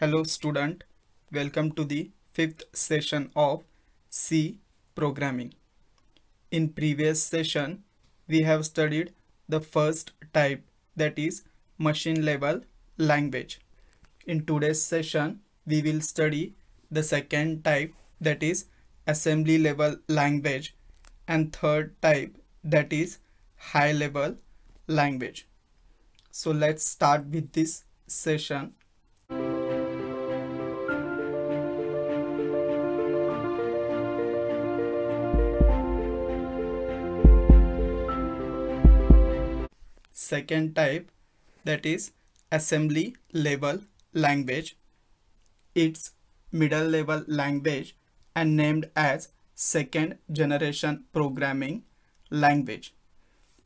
Hello student, welcome to the fifth session of C programming. In previous session, we have studied the first type that is machine level language. In today's session, we will study the second type that is assembly level language and third type that is high level language. So let's start with this session. Second type that is assembly level language. It's middle level language and named as second generation programming language.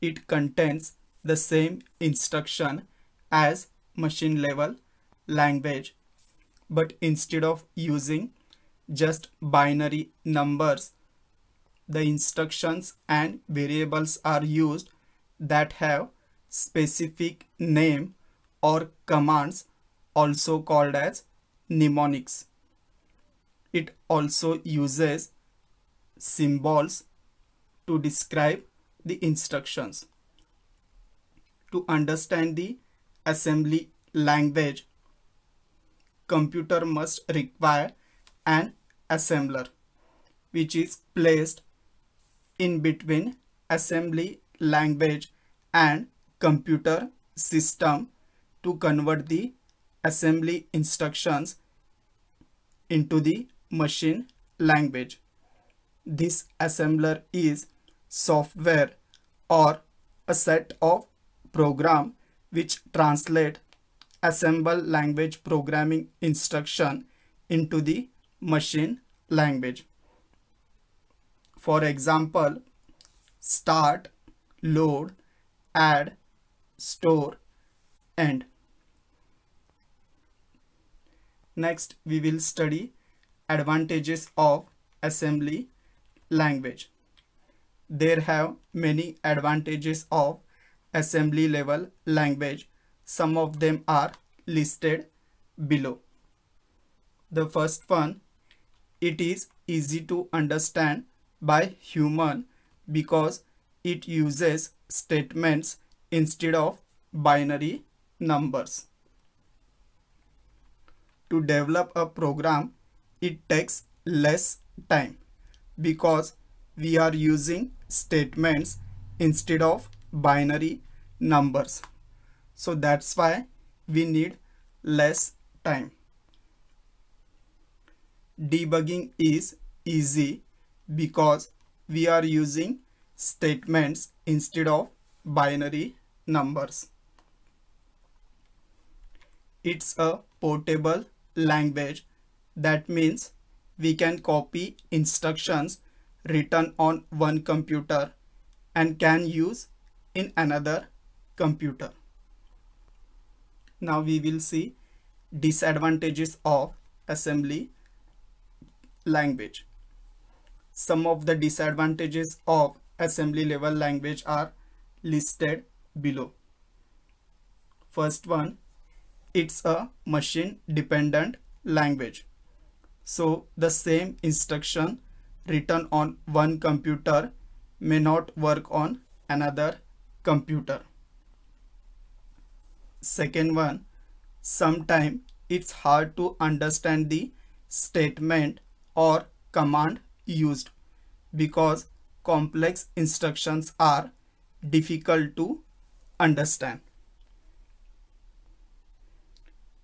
It contains the same instruction as machine level language but instead of using just binary numbers the instructions and variables are used that have specific name or commands also called as mnemonics. It also uses symbols to describe the instructions. To understand the assembly language, computer must require an assembler which is placed in between assembly language and computer system to convert the assembly instructions into the machine language. This assembler is software or a set of program which translate assemble language programming instruction into the machine language. For example, start, load, add, store, and Next, we will study advantages of assembly language. There have many advantages of assembly level language. Some of them are listed below. The first one, it is easy to understand by human because it uses statements instead of binary numbers. To develop a program, it takes less time because we are using statements instead of binary numbers. So that's why we need less time. Debugging is easy because we are using statements instead of binary numbers. It's a portable language that means we can copy instructions written on one computer and can use in another computer. Now we will see disadvantages of assembly language. Some of the disadvantages of assembly level language are listed below. First one, it's a machine dependent language. So the same instruction written on one computer may not work on another computer. Second one, sometime it's hard to understand the statement or command used because complex instructions are difficult to understand.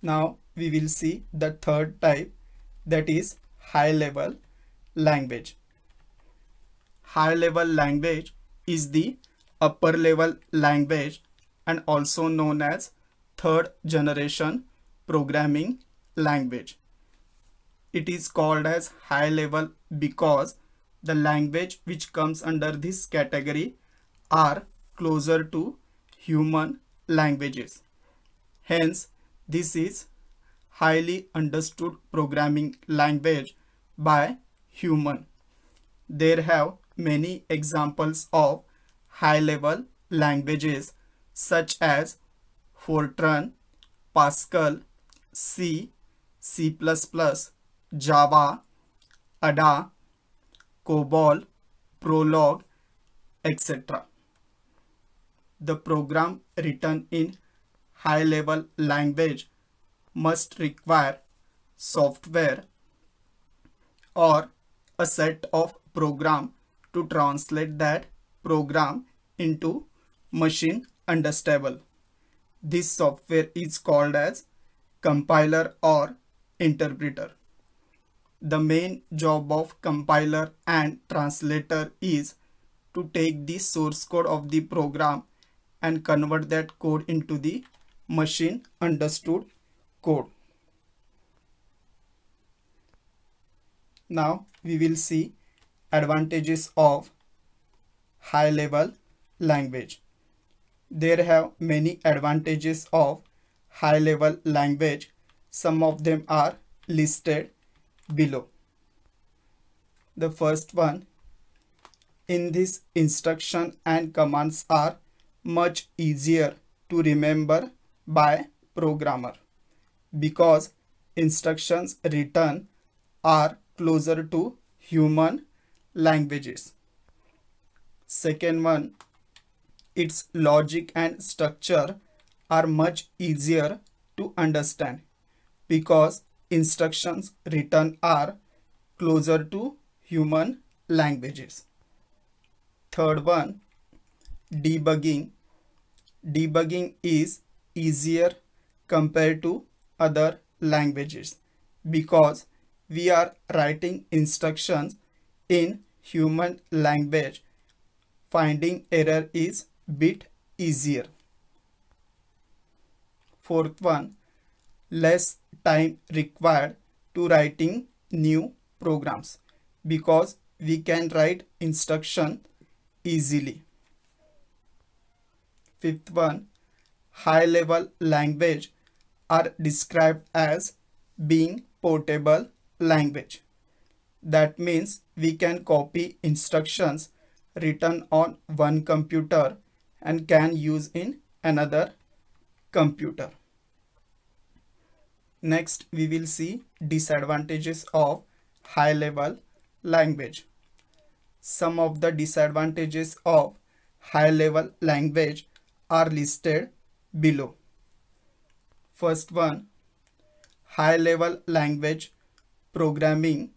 Now we will see the third type that is high level language. High level language is the upper level language and also known as third generation programming language. It is called as high level because the language which comes under this category are closer to human languages. Hence, this is highly understood programming language by human. There have many examples of high-level languages such as Fortran, Pascal, C, C++, Java, ADA, COBOL, Prolog, etc. The program written in high-level language must require software or a set of program to translate that program into machine understandable. This software is called as compiler or interpreter. The main job of compiler and translator is to take the source code of the program and convert that code into the machine understood code. Now we will see advantages of high level language. There have many advantages of high level language. Some of them are listed below. The first one in this instruction and commands are much easier to remember by programmer because instructions written are closer to human languages. Second one, its logic and structure are much easier to understand because instructions written are closer to human languages. Third one, debugging. Debugging is easier compared to other languages because we are writing instructions in human language. Finding error is bit easier. Fourth one, less time required to writing new programs because we can write instruction easily. Fifth one, high level language are described as being portable language. That means we can copy instructions written on one computer and can use in another computer. Next, we will see disadvantages of high level language. Some of the disadvantages of high level language are listed below. First one, high level language programming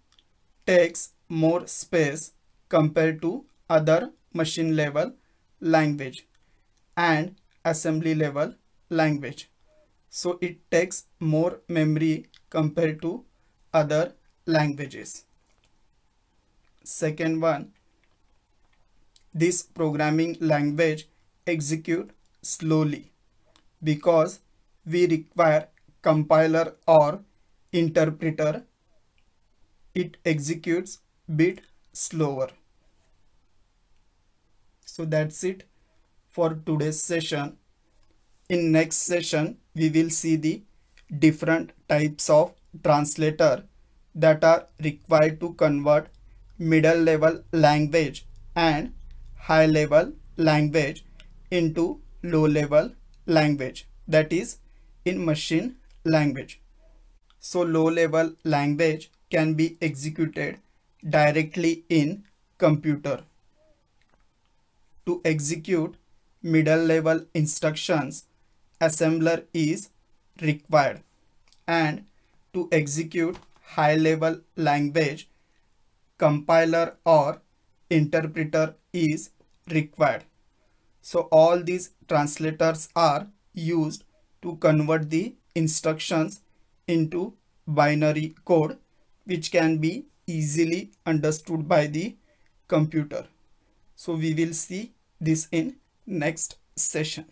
takes more space compared to other machine level language and assembly level language. So it takes more memory compared to other languages. Second one, this programming language execute slowly because we require compiler or interpreter. It executes bit slower. So that's it for today's session. In next session we will see the different types of translator that are required to convert middle level language and high level language into low level language that is in machine language so low level language can be executed directly in computer. To execute middle level instructions, assembler is required and to execute high level language, compiler or interpreter is required. So all these translators are used to convert the instructions into binary code which can be easily understood by the computer. So we will see this in next session.